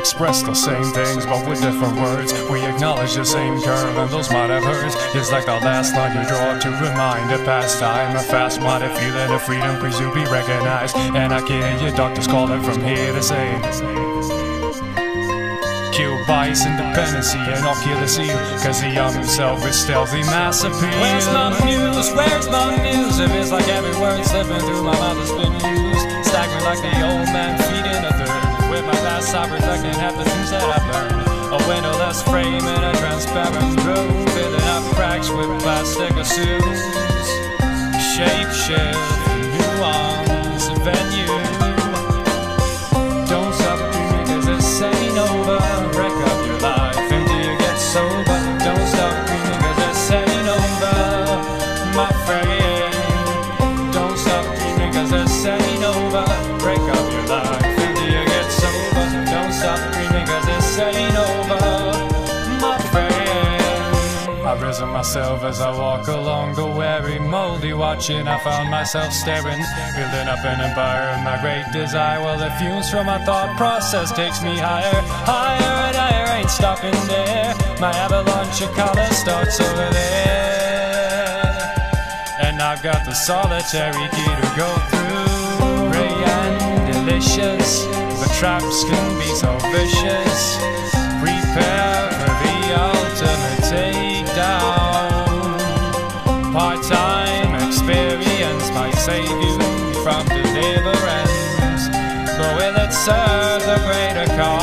express the same things, but with different words. We acknowledge the same curve, and those might have hurt. It's like the last line you draw to remind a past time, a fast minded feeling of freedom, please to be recognized. And I can hear your doctors calling from here to say. Kill bias, independency, seal. Cause the young himself is stealthy mass appeal. Where's my muse? Where's my muse? It feels like every word slipping through my mouth has been used. Staggering like the old man. Glass eye protecting the things that I've learned. A windowless frame in a transparent room. Filling up cracks with plastic. Shape shift, nuance, venue. Don't stop dreaming cause this ain't over. Wreck up your life until you get sober. Don't stop dreaming cause this ain't over, my friend. I risen myself as I walk along the weary, moldy watching. I found myself staring, building up an empire of my great desire. Well, the fumes from my thought process takes me higher, higher and higher. Ain't stopping there. My avalanche of color starts over there, and I've got the solitary key to go through. Ray and delicious, but traps can be so vicious. Save you from deliverance. But will it serve the greater cause?